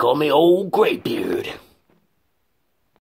call me old Graybeard.